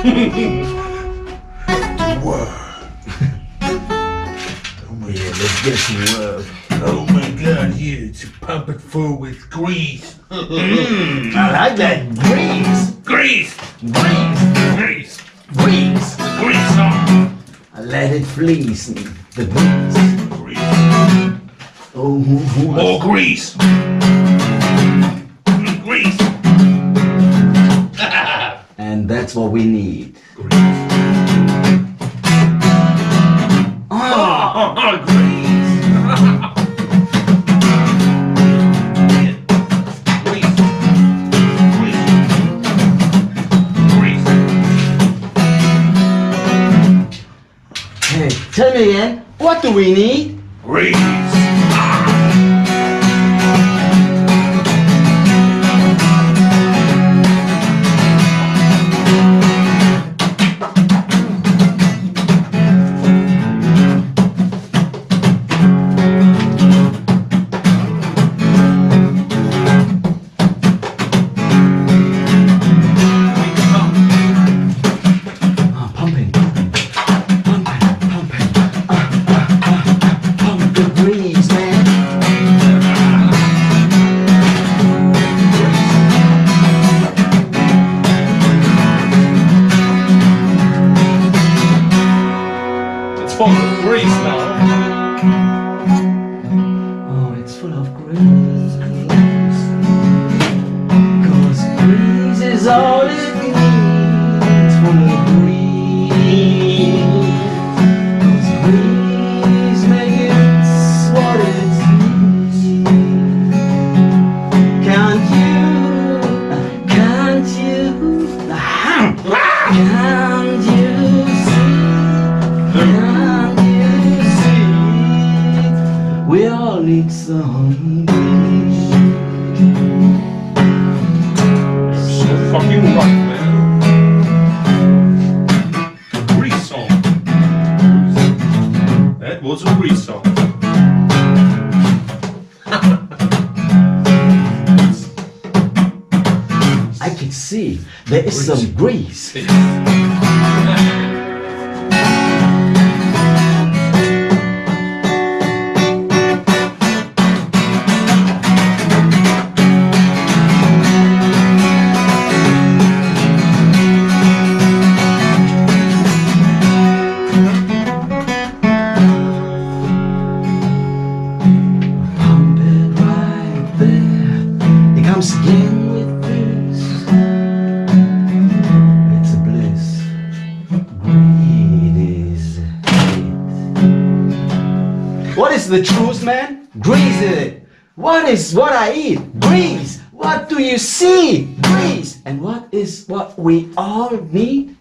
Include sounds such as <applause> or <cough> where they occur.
<laughs> let's get some work. Oh my god, here to pump it full with grease. Mm, I like that. Grease. Grease! Grease. Grease! Grease. Grease on! I let it fleece. The grease. Grease. Oh, who, who More grease! Grease! That's what we need. Grease. Oh, Oh, grease! Grease. Grease. Grease. hey, tell me again. What do we need? Grease. Full of grease now. Oh, it's full of grease. Cause grease is all it needs. Full of grease. Cause grease makes it what it needs. Can't you, can't you, <laughs> can't you see, We all need some grease. So fucking right, man. Grease song. That was a grease song. <laughs> I can see there is some grease. <laughs> comes with this. It's a bliss. Greed is it. What is the truth, man? Grease it. What is what I eat? Grease. What do you see? Grease. And what is what we all need?